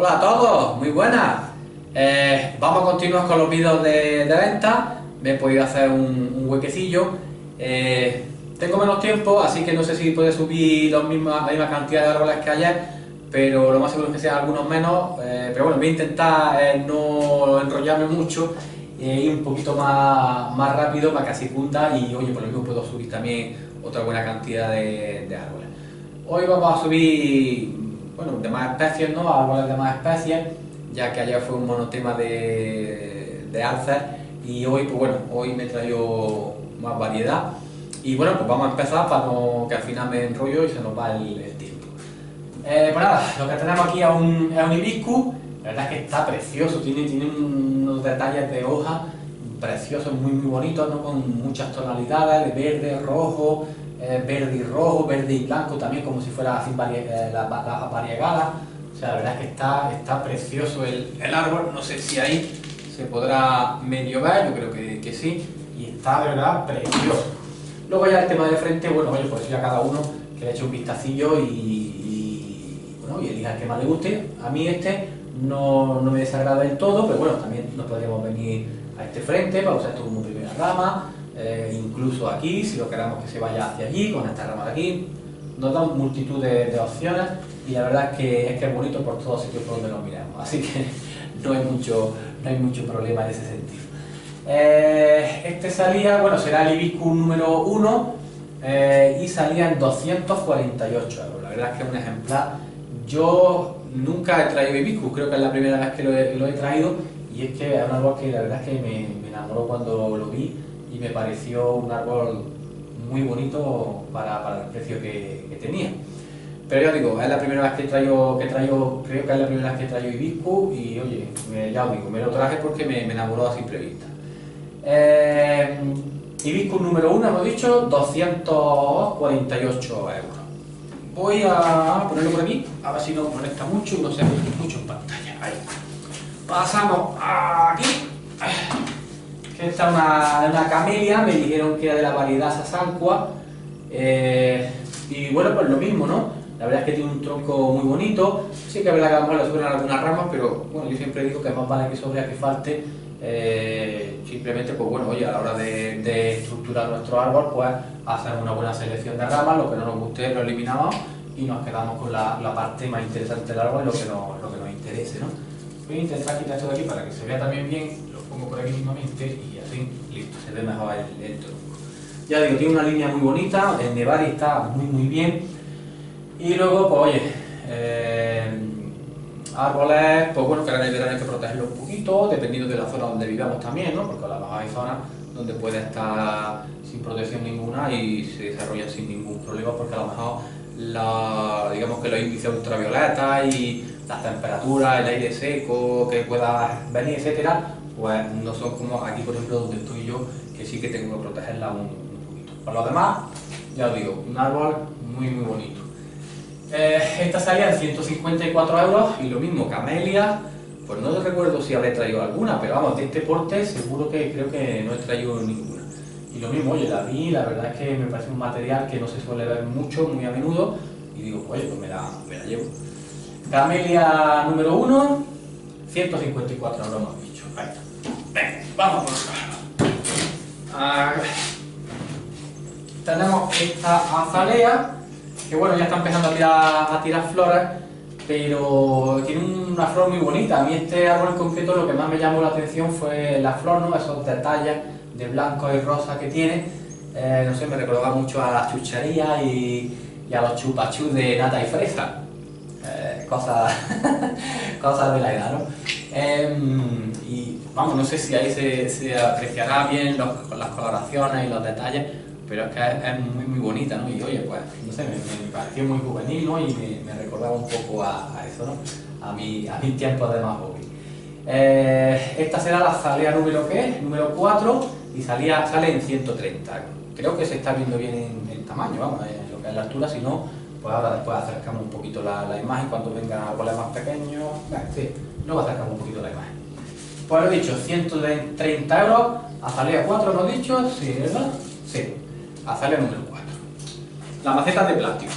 Hola a todos, muy buenas. Eh, vamos a continuar con los vídeos de, venta. Me he podido hacer un, huequecillo. Eh, tengo menos tiempo, así que no sé si puede subir la misma cantidad de árboles que ayer, pero lo más seguro es que sean algunos menos. Eh, pero bueno, voy a intentar no enrollarme mucho e ir un poquito más, más rápido para que así punta y oye, por lo mismo puedo subir también otra buena cantidad de árboles. Hoy vamos a subir bueno, de más especies, ¿no? Árboles de más especies, ya que ayer fue un monotema de, de alces y hoy, pues bueno, hoy me he traído más variedad. Y bueno, pues vamos a empezar para no, que al final me enrollo y se nos va el, tiempo. Eh, pues nada, lo que tenemos aquí es un, es un hibiscus, la verdad es que está precioso, tiene, tiene unos detalles de hoja preciosos, muy muy bonitos, ¿no? con muchas tonalidades de verde, rojo, eh, verde y rojo, verde y blanco también, como si fuera así eh, la, variegada. O sea, la verdad es que está, está precioso el, el, árbol, no sé si ahí se podrá medio ver, yo creo que, que sí, y está de verdad precioso. Luego ya el tema de frente, bueno, oye, pues ya cada uno que le eche un vistacillo y, y, bueno, y elija el que más le guste. A mí este no, no me desagrada del todo, pero bueno, también nos podríamos venir a este frente para usar esto como primera rama, eh, incluso aquí, si lo queramos que se vaya hacia allí, con esta rama de aquí. Nos dan multitud de, opciones y la verdad es que es que es bonito por todos sitios por donde nos miremos, así que no hay mucho, no hay mucho problema en ese sentido. Eh, este salía, bueno, será el Ibiscus número 1 eh, y salía en 248 euros. La verdad es que es un ejemplar. Yo nunca he traído Ibiscus, creo que es la primera vez que lo he, traído y es que es un árbol que la verdad es que me, me enamoró cuando lo vi y me pareció un árbol muy bonito para, el precio que, tenía. Pero ya digo, es la primera vez que traigo, que traigo, creo que es la primera vez que traigo hibiscus y oye, ya os digo, me lo traje porque me, enamoró a simple vista. Eh, número 1, hemos dicho, 248 euros. Voy a ponerlo por aquí, a ver si no conecta mucho y no se ve mucho en pantalla. Ahí. Pasamos aquí. Esta es una, una, camelia, me dijeron que era de la variedad Sasanqua. Eh, y bueno, pues lo mismo, ¿no? La verdad es que tiene un tronco muy bonito. Sí que es verdad que a lo mejor le sobran algunas ramas, pero bueno, yo siempre digo que más vale que sobre que falte. Eh, simplemente, pues bueno, oye, a la hora de, estructurar nuestro árbol, pues hacer una buena selección de ramas, lo que no nos guste lo eliminamos y nos quedamos con la, la parte más interesante del árbol, lo que nos, lo que nos interese, ¿no? Voy a intentar quitar esto de aquí para que se vea también bien pongo por aquí mismamente y así, listo, se ve mejor el, tronco. Ya digo, tiene una línea muy bonita, el Nevari está muy muy bien. Y luego, pues oye, eh, árboles, pues bueno, que ahora hay que protegerlo un poquito, dependiendo de la zona donde vivamos también, ¿no? Porque a lo mejor hay zonas donde puede estar sin protección ninguna y se desarrolla sin ningún problema, porque a lo mejor la, digamos que los índices ultravioleta y las temperaturas, el aire seco que pueda venir, etcétera, pues no son como aquí, por ejemplo, donde estoy yo, que sí que tengo que protegerla un, poquito. Por lo demás, ya os digo, un árbol muy, muy bonito. Eh, esta salía en 154 euros y lo mismo, camelia, pues no recuerdo si habré traído alguna, pero vamos, de este porte seguro que creo que no he traído ninguna. Y lo mismo, oye, la vi, la verdad es que me parece un material que no se suele ver mucho, muy a menudo, y digo, pues, pues me la, me la llevo. Camelia número 1, 154 euros hemos dicho. Ahí está. Venga, vamos por acá. Tenemos esta azalea, que bueno, ya está empezando a tirar, a tirar flores, pero tiene una flor muy bonita. A mí este árbol en concreto lo que más me llamó la atención fue la flor, ¿no? esos detalles de blanco y rosa que tiene. Eh, no sé, me recordaba mucho a las chucherías y, a los chupachus de nata y fresa. Eh, cosas, cosas de la edad, ¿no? Em, y vamos, no sé si ahí se, apreciará bien las coloraciones y los detalles, pero es que es, muy, muy bonita, ¿no? Y oye, pues, no sé, me, pareció muy juvenil, ¿no? Y me, recordaba un poco a, eso, ¿no? A, mi, a mis tiempos de más joven. Eh, esta será la salida número ¿qué? número 4 y salía, sale en 130. Creo que se está viendo bien en el tamaño, vamos, en lo que es la altura, si no, pues ahora después acercamos un poquito la, imagen cuando vengan árboles más pequeños. sí, luego acercamos un poquito la imagen. Pues lo dicho, 130 euros, azalea 4 hemos dicho, sí, ¿verdad? Sí, azalea número 4. La maceta de plástico.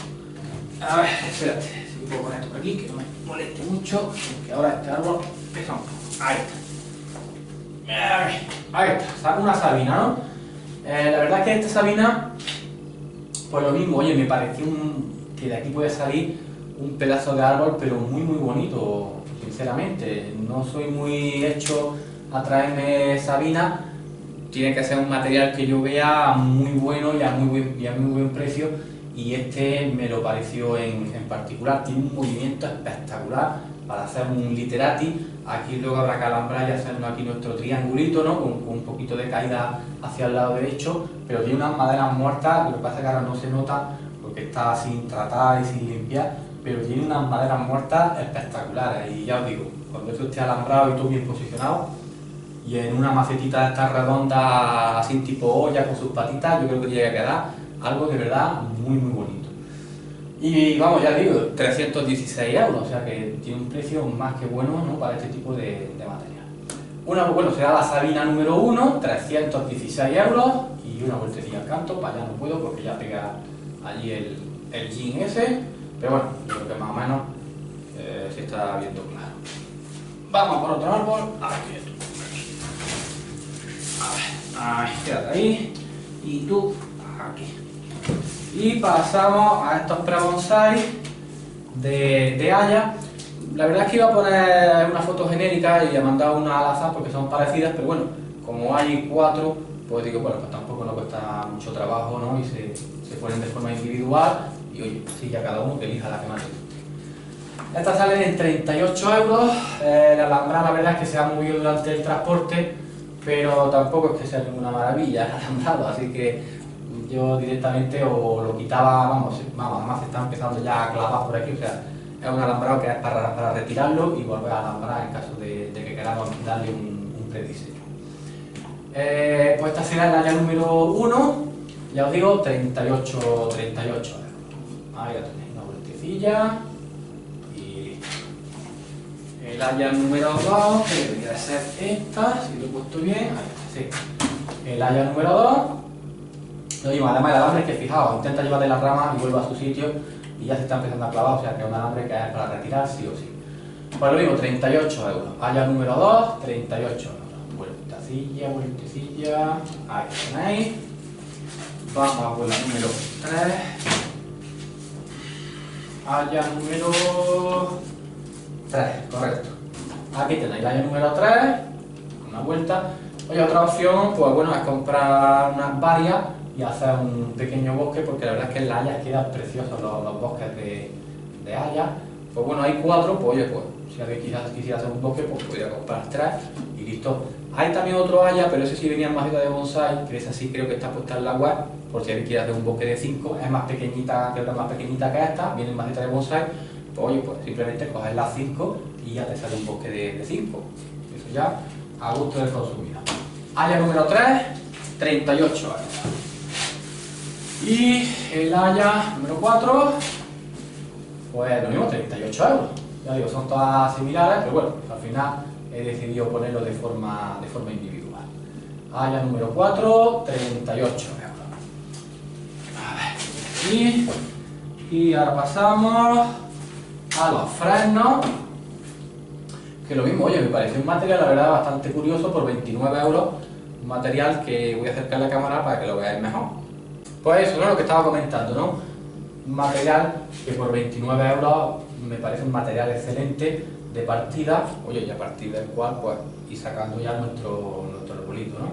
A ver, espérate, si puedo poner esto por aquí, que no me... moleste mucho, porque ahora este árbol pesa un poco. Ahí está. Ahí está, saco una sabina, ¿no? Eh, la verdad es que esta sabina, pues lo mismo, oye, me pareció que de aquí puede salir un pedazo de árbol, pero muy, muy bonito, sinceramente. No soy muy hecho a traerme sabina, tiene que ser un material que yo vea muy bueno y a muy buen, y a muy buen precio y este me lo pareció en, particular, tiene un movimiento espectacular para hacer un literati, aquí luego habrá que alambrar y hacer aquí nuestro triangulito, ¿no? Con, un poquito de caída hacia el lado derecho, pero tiene unas maderas muertas, lo que pasa es que ahora no se nota porque está sin tratar y sin limpiar, pero tiene unas maderas muertas espectaculares y ya os digo, cuando esto esté alambrado y todo bien posicionado, y en una macetita de estas redonda así tipo olla con sus patitas, yo creo que tiene que quedar algo de verdad muy muy bonito. Y vamos, ya digo, 316 euros, o sea que tiene un precio más que bueno ¿no? para este tipo de, material. Una, bueno, será la Sabina número 1, 316 euros y una vueltecilla al canto, para allá no puedo porque ya pega allí el, el jean ese, pero bueno, creo que más o menos eh, se está viendo claro. Vamos por otro árbol, aquí A ver, ahí, quédate ahí, y tú aquí. Y pasamos a estos pre-bonsai de, de Haya. La verdad es que iba a poner una foto genérica y he mandado una al azar porque son parecidas, pero bueno, como hay cuatro, pues digo, bueno, pues tampoco nos cuesta mucho trabajo, ¿no? Y se, se ponen de forma individual y oye, sí, ya cada uno que elija la que más le. Estas salen en 38 euros, eh, la alambrada la verdad es que se ha movido durante el transporte, pero tampoco es que sea ninguna maravilla el alambrado, así que yo directamente o lo quitaba, vamos, vamos además está empezando ya a clavar por aquí, o sea, es un alambrado que es para, para retirarlo y volver a alambrar en caso de, que queramos darle un, prediseño. Eh, pues esta será el área número 1, ya os digo, 38, 38 Ahí ya tenéis una vueltecilla y el área número 2, que debería ser esta, si lo he puesto bien, ahí está, sí. El área número 2 lo mismo, además el alambre que fijaos, intenta llevar de la rama y vuelve a su sitio y ya se está empezando a clavar, o sea que es un alambre que es para retirar sí o sí. Pues lo mismo, 38 euros. Haya número 2, 38 euros. Vueltecilla, vueltecilla. Ahí tenéis. Vamos a la número 3. Haya número 3, correcto. Aquí tenéis la número 3, una vuelta. Oye, otra opción, pues bueno, es comprar unas varias y hacer un pequeño bosque porque la verdad es que en las hayas quedan preciosos los, bosques de, de hayas. Pues bueno, hay cuatro, pues oye, pues si alguien quisiera, quisiera hacer un bosque, pues podría comprar tres y listo. Hay también otro haya, pero ese sí venía en maceta de bonsai, que es así, creo que está puesta en la web, por si alguien quiere hacer un bosque de 5, es más pequeñita, que es más pequeñita que esta, viene en maceta de bonsai, pues oye, pues simplemente coges las 5 y ya te sale un bosque de 5. Eso ya a gusto del consumidor. Haya número 3, 38 euros. Y el Haya número 4, pues lo mismo, 38 euros. Ya digo, son todas similares, pero bueno, al final he decidido ponerlo de forma, de forma individual. Haya número 4, 38 euros. A ver, y, y ahora pasamos a los frenos. Que lo mismo, oye, me parece un material, la verdad, bastante curioso por 29 euros. Un material que voy a acercar la cámara para que lo veáis mejor. Pues eso, es lo que estaba comentando, ¿no? Un material que por 29 euros me parece un material excelente de partida, oye, y a partir del cual, pues, ir sacando ya nuestro, nuestro arbolito, ¿no?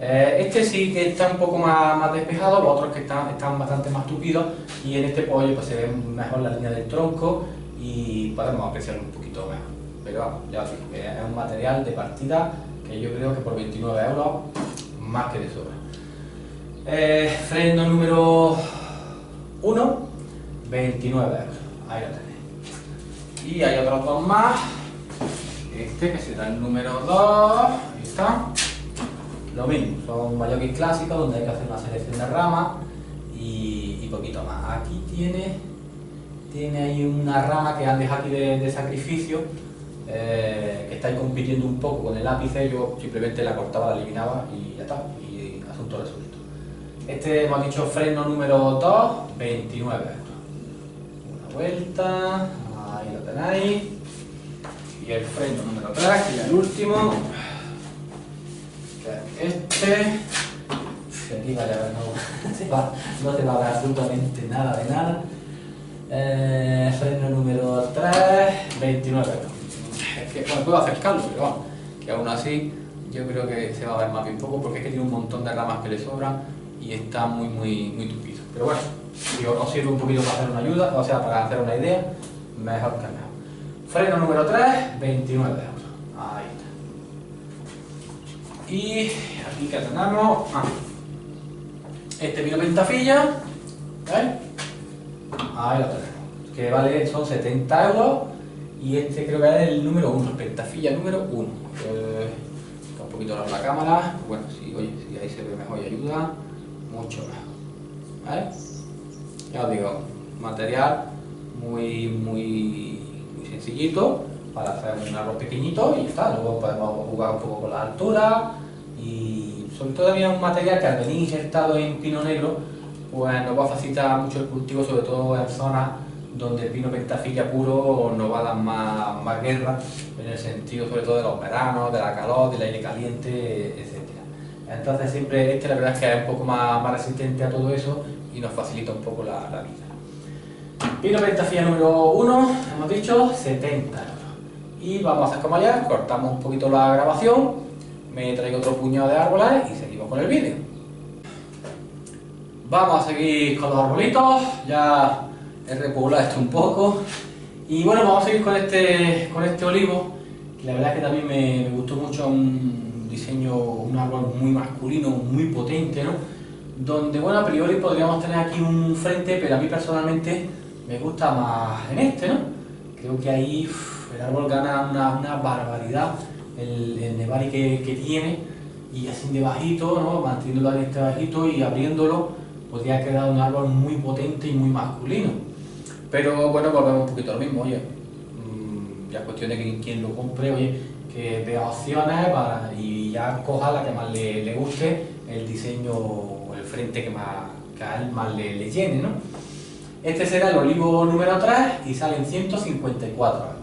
Eh, este sí que está un poco más, más, despejado, los otros que están, están bastante más tupidos y en este pues, pues se ve mejor la línea del tronco y podemos apreciarlo un poquito mejor. Pero vamos, ya os digo, es un material de partida que yo creo que por 29 euros más que de sobra. Eh, freno número 1, 29 euros. Ahí lo tenéis. Y hay otros dos más. Este que será el número 2. Ahí está. Lo mismo, son mayokis clásicos donde hay que hacer una selección de ramas y, poquito más. Aquí tiene, tiene ahí una rama que han dejado aquí de, sacrificio. Eh, que estáis compitiendo un poco con el lápiz, yo simplemente la cortaba, la eliminaba y ya está, y asunto resuelto. Este hemos dicho freno número 2, 29 euros. Una vuelta, ahí lo tenéis. Y el freno número 3, que es el último. Que es este. Aquí vale, no, va, no te va a ver absolutamente nada de nada. Eh, freno número 3, 29 euros. Es que bueno, puedo acercarlo, pero vamos, que aún así yo creo que se va a ver más bien poco porque es que tiene un montón de ramas que le sobran y está muy, muy, muy tupido. Pero bueno, si os sirve un poquito para hacer una ayuda, o sea, para hacer una idea, mejor que mejor. Freno número 3, 29 euros. Ahí está. Y aquí que tenemos. Ah, este vino pentafilla, ¿veis? Ahí lo tenemos. Que vale, son 70 euros. Y este creo que es el número 1, pentafilla número 1. Eh, un poquito la cámara. Bueno, si, oye, si ahí se ve mejor y ayuda, mucho mejor. ¿Vale? Ya os digo, material muy, muy, sencillito para hacer un árbol pequeñito y ya está. Luego podemos jugar un poco con la altura y sobre todo también un material que al venir insertado en pino negro pues nos va a facilitar mucho el cultivo, sobre todo en zonas donde el pino pentafilla puro nos va a dar más, más guerra en el sentido sobre todo de los veranos, de la calor, del aire caliente, etc. Entonces siempre este la verdad es que es un poco más, más resistente a todo eso y nos facilita un poco la, la vida. Pino pentafilla número 1, hemos dicho 70 euros. Y vamos a hacer como ayer, cortamos un poquito la grabación, me traigo otro puñado de árboles y seguimos con el vídeo. Vamos a seguir con los arbolitos, ya he repoblado esto un poco. Y bueno, vamos a seguir con este, con este olivo, que la verdad es que también me, me gustó mucho un diseño, un árbol muy masculino, muy potente, ¿no? Donde, bueno, a priori podríamos tener aquí un frente, pero a mí personalmente me gusta más en este, ¿no? Creo que ahí el árbol gana una, barbaridad, el, el nevari que, que tiene, y así de bajito, ¿no? Manteniéndolo en este bajito y abriéndolo, podría quedar un árbol muy potente y muy masculino. Pero bueno, volvemos un poquito a lo mismo, oye, mmm, ya cuestión de que quien lo compre, oye, que vea opciones para, y ya coja la que más le, le guste, el diseño o el frente que, más, que a él más le, le llene, ¿no? Este será el olivo número 3 y salen 154 euros.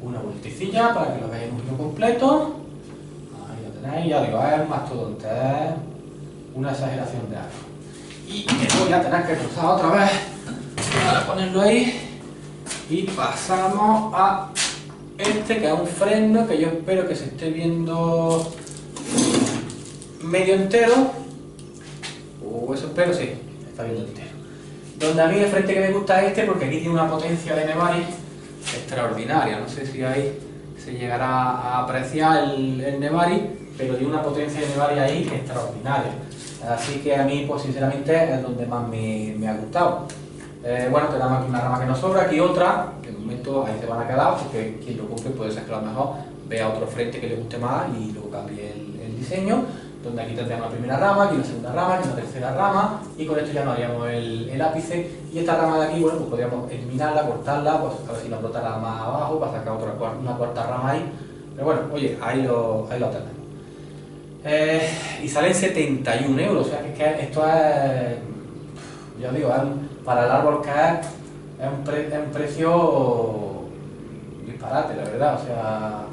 Una vueltecilla para que lo veáis poquito completo. Ahí lo tenéis, ya digo, es mastodonte, es una exageración de algo. Y me voy a tener que cruzar otra vez para ponerlo ahí. Y pasamos a este que es un freno que yo espero que se esté viendo medio entero. O eso espero, sí, está viendo entero. Donde a mí el frente que me gusta es este porque aquí tiene una potencia de Nevari extraordinaria. No sé si ahí se llegará a apreciar el, el Nevari, pero tiene una potencia de Nevari ahí extraordinaria. Así que a mí, pues sinceramente, es donde más me, ha gustado. Eh, bueno, tenemos aquí una rama que nos sobra, aquí otra, momento ahí se van a quedar, porque quien lo compre puede ser que a lo mejor vea otro frente que le guste más y luego cambie el, diseño donde aquí tendríamos la primera rama, aquí una segunda rama, aquí una tercera rama, y con esto ya no haríamos el, el ápice, y esta rama de aquí, bueno, pues podríamos eliminarla, cortarla, pues a ver si nos brotara más abajo, para sacar otra, una cuarta rama ahí, pero bueno, oye, ahí lo, ahí lo tenemos. Eh, y salen 71 euros, o sea que, esto es, ya digo, para el árbol que es, es un, pre, un precio disparate, la verdad, o sea,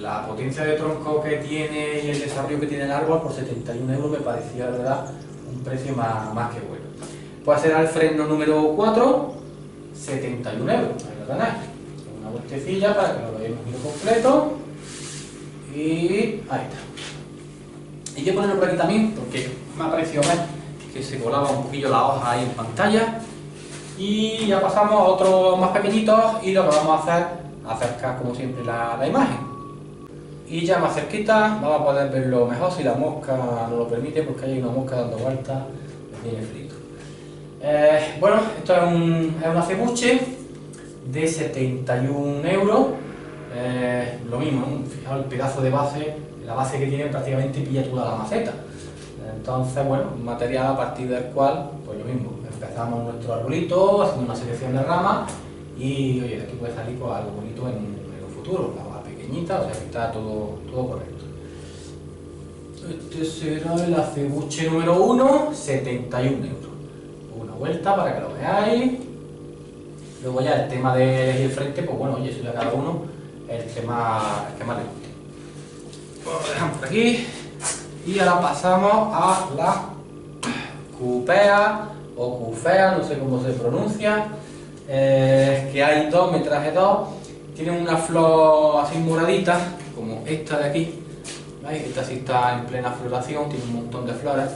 la potencia de tronco que tiene y el desarrollo que tiene el árbol por 71 euros me parecía, la verdad, un precio más, más que bueno. Puede ser el freno número 4, 71 euros, ahí lo tenéis. Una vueltecilla para que lo veáis poquito completo. Y ahí está. Y yo ponerlo por aquí también, porque me ha parecido ver que se colaba un poquillo la hoja ahí en pantalla. Y ya pasamos a otros más pequeñitos y lo que vamos a hacer, acercar como siempre la, la imagen. Y ya más cerquita vamos a poder verlo mejor si la mosca nos lo permite, porque hay una mosca dando vueltas, tiene frito. Eh, bueno, esto es un, es un acebuche de 71 euros. Eh, lo mismo, ¿no? fijaos el pedazo de base, la base que tiene prácticamente pilla toda la maceta. Entonces, bueno, un material a partir del cual, pues lo mismo, empezamos nuestro arbolito, haciendo una selección de ramas y oye, de aquí puede salir pues, algo bonito en, en un futuro. La pequeñita, o sea que está todo, todo correcto. Este será el acebuche número 1, 71 euros. Una vuelta para que lo veáis. Luego ya el tema de elegir frente, pues bueno, oye, eso ya cada uno el que más, el. Pues lo dejamos por aquí y ahora pasamos a la cupea o cufea, no sé cómo se pronuncia, eh, que hay dos, me traje dos, tienen una flor así moradita, como esta de aquí. Esta sí está en plena floración, tiene un montón de flores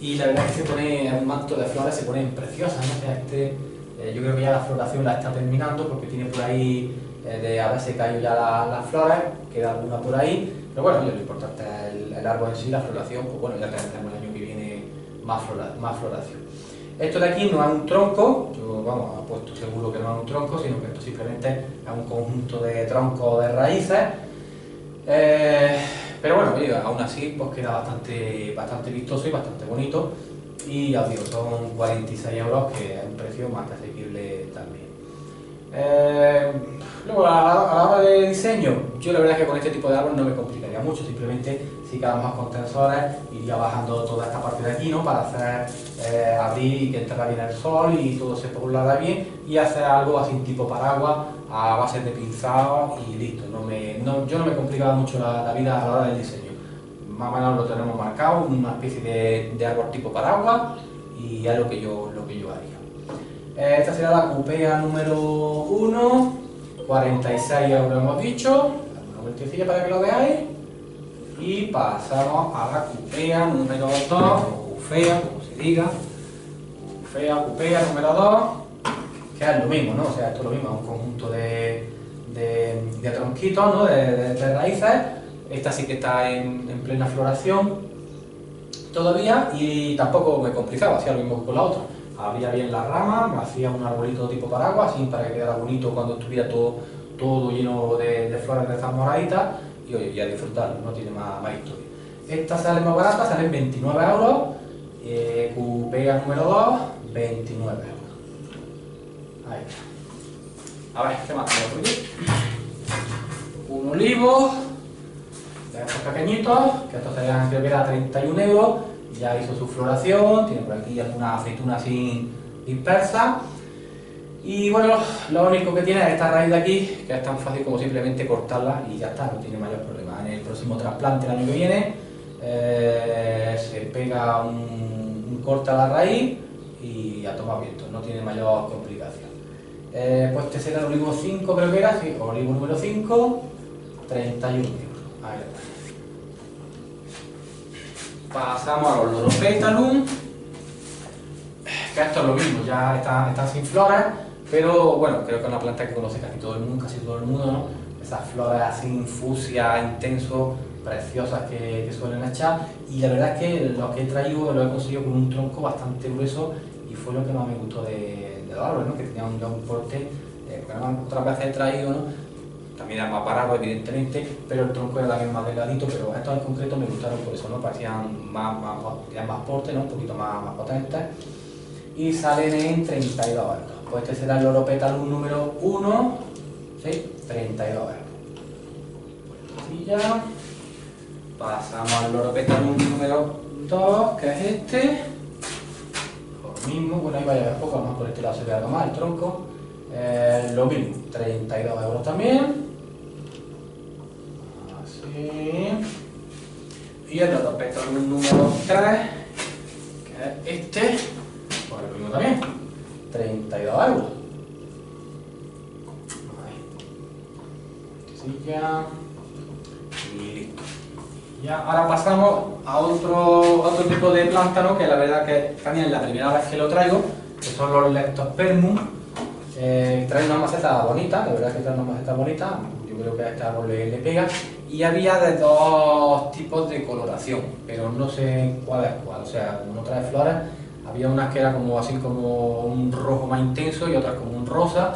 y la verdad es que se pone un manto de flores, se ponen preciosas. Este, eh, yo creo que ya la floración la está terminando porque tiene por ahí eh, de haberse caído ya las flores, queda alguna por ahí, pero bueno, lo importante es el, árbol en sí, la floración, pues bueno, ya tendremos el año que viene más, floración. Esto de aquí no es un tronco, yo vamos, apuesto seguro que no es un tronco, sino que esto simplemente es un conjunto de troncos de raíces. Eh, pero bueno, aún así pues queda bastante, bastante vistoso y bastante bonito. Y ya os digo, son 46 euros, que es un precio más que asequible también. Eh, luego, a la, hora de diseño, yo la verdad es que con este tipo de árbol no me complicaría mucho, simplemente si quedamos más con tensores iría bajando toda esta parte de aquí, ¿no? Para hacer eh, abrir y que entrara bien el sol y todo se poblara bien y hacer algo así tipo paraguas a base de pinzado y listo. No me, yo no me complicaba mucho la, vida a la hora del diseño. Más o menos lo tenemos marcado, una especie de, de árbol tipo paraguas y es lo que yo, lo que yo haría. Esta será la cupea número 1, 46 euros hemos dicho, una vueltecilla para que lo veáis. Y pasamos a la cupea número 2, o cufea, como se diga. Cufea, cupea número 2, que es lo mismo, ¿no? O sea, esto es lo mismo, un conjunto de, de, tronquitos, ¿no? De, raíces. Esta sí que está en, en plena floración todavía y tampoco me complicaba, hacía lo mismo con la otra abría bien la rama, me hacía un arbolito tipo paraguas, así para que quedara bonito cuando estuviera todo, todo lleno de, flores de estas y oye, ya disfrutar, no tiene más, historia. Esta sale más barata, sale 29 euros, eh, cupea número 2, 29 euros. Ahí está. A ver, ¿qué más tengo aquí? Un olivo, de estos pequeñitos, que estos serían creo que era 31 euros, ya hizo su floración, tiene por aquí alguna aceituna así dispersa. Y bueno, lo único que tiene es esta raíz de aquí, que es tan fácil como simplemente cortarla y ya está, no tiene mayor problema. En el próximo trasplante el año que viene eh, se pega un, corta la raíz y a tomar viento, no tiene mayor complicación. Eh, pues este será el olivo 5 creo que era, sí, olivo número 5, 31 euros. Ahí está pasamos a los Loropetalum, que esto es lo mismo, ya están, sin flores, pero bueno, creo que es una planta que conoce casi todo el mundo, casi todo el mundo, ¿no? Esas flores así fusia, intenso, preciosas que, suelen echar, y la verdad es que lo que he traído lo he conseguido con un tronco bastante grueso y fue lo que más me gustó de, de los árboles, ¿no? que tenía un, un porte, eh, otras veces he traído, ¿no? También era más parado evidentemente, pero el tronco era también más delgadito, pero estos en concreto me gustaron por eso, ¿no? Parecían más, más, más porte, ¿no? Un poquito más, más potentes. Y salen en 32 euros. Pues este será el Loro Petalum número 1, ¿sí? 32 euros. Y ya pasamos al Loro Petalum número 2, que es este. Lo mismo, bueno ahí vaya a ver poco más por este lado se ve algo más el tronco. Eh, lo mismo, 32 euros también. Y el otro un número 3, que es este, por el mismo también, 32 euros. y listo. Ya, ahora pasamos a otro, otro tipo de plántano que la verdad que también es la primera vez que lo traigo, que son los Leptospermum. Eh, trae una maceta bonita, la verdad que trae una maceta bonita, creo que a este árbol le, pega y había de dos tipos de coloración, pero no sé cuál es cuál. O sea, no trae flores, había unas que eran como así como un rojo más intenso y otras como un rosa,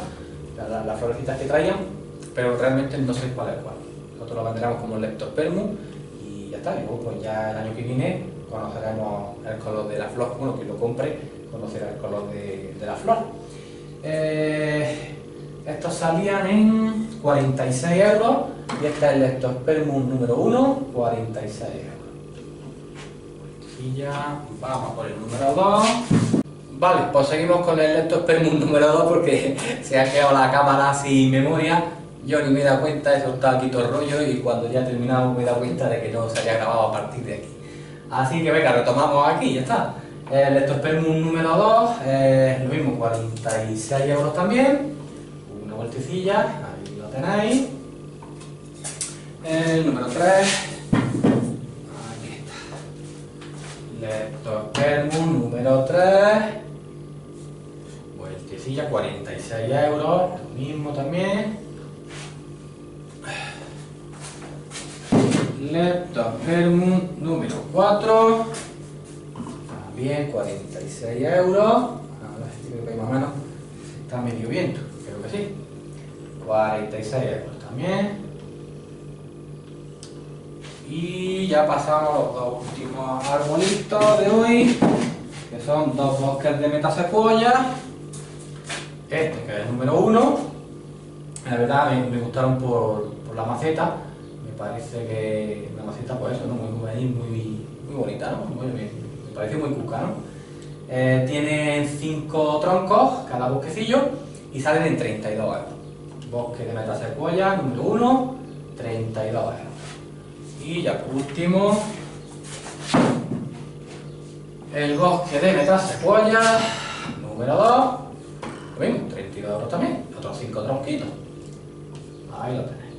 las, florecitas que traían, pero realmente no sé cuál es cuál. Nosotros lo venderemos como Leptospermum y ya está. Luego, pues ya el año que viene conoceremos el color de la flor. Bueno, quien lo compre conocerá el color de, la flor. Eh, estos salían en 46 euros y este es el Leptospermum número 1, 46 euros. Y ya vamos por el número 2. Vale, pues seguimos con el leptospermum número 2 porque se ha quedado la cámara sin memoria. Yo ni me he dado cuenta, he soltado aquí todo el rollo y cuando ya he terminado me he dado cuenta de que no se había grabado a partir de aquí. Así que venga, retomamos aquí, ya está. El leptospermum número 2, eh, lo mismo, 46 euros también. Una vueltecilla, tenéis. El número 3, aquí está. Leptospermum número 3. Vueltecilla, 46 euros, lo mismo también. Leptospermum número 4. También 46 euros. A ver, creo que más o menos está medio viento, creo que sí. 46 euros también. Y ya pasamos a los dos últimos arbolitos de hoy, que son dos bosques de metasecuoya. Este, que es el número uno. La verdad me, me gustaron por, por, la maceta. Me parece que la maceta, pues eso, ¿no? muy juvenil, muy, muy bonita, ¿no? Muy bien. Me parece muy cuca, ¿no? Eh, tienen cinco troncos cada bosquecillo y salen en 32 euros. Bosque de metasecuoya, número uno, 32 euros. Y ya por último, el bosque de metasecuoya, número 2, lo mismo, 32 euros también, otros 5 tronquitos. Ahí lo tenéis.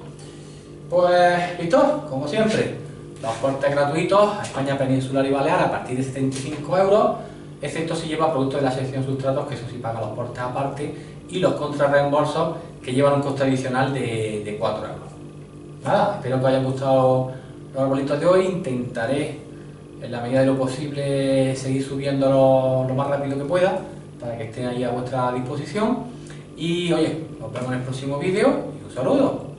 Pues listo, como siempre, los portes gratuitos a España Peninsular y Balear a partir de 75 euros, excepto si lleva productos de la sección sustratos, que eso sí paga los portes aparte, y los contrarreembolsos que llevan un coste adicional de, de 4 euros. Nada, espero que os haya gustado los arbolitos de hoy, intentaré en la medida de lo posible seguir subiéndolo lo más rápido que pueda para que estén ahí a vuestra disposición y oye, nos vemos en el próximo vídeo y un saludo.